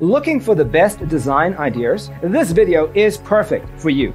Looking for the best design ideas? This video is perfect for you.